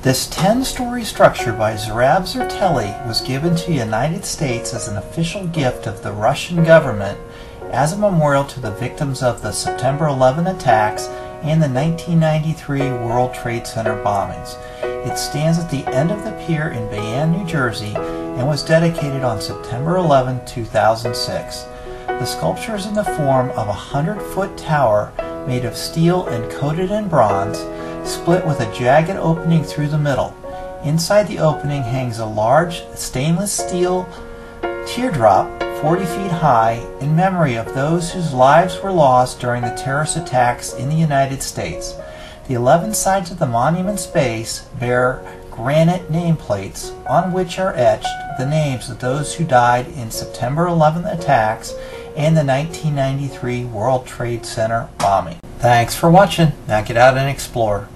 This 10-story structure by Zurab Tsereteli was given to the United States as an official gift of the Russian government as a memorial to the victims of the September 11 attacks and the 1993 World Trade Center bombings. It stands at the end of the pier in Bayonne, New Jersey, and was dedicated on September 11, 2006. The sculpture is in the form of a 100-foot tower made of steel and coated in bronze, split with a jagged opening through the middle. Inside the opening hangs a large stainless steel teardrop 40 feet high in memory of those whose lives were lost during the terrorist attacks in the United States. The 11 sides of the monument's base bear granite nameplates on which are etched the names of those who died in September 11 attacks and the 1993 World Trade Center bombing. Thanks for watching. Now get out and explore.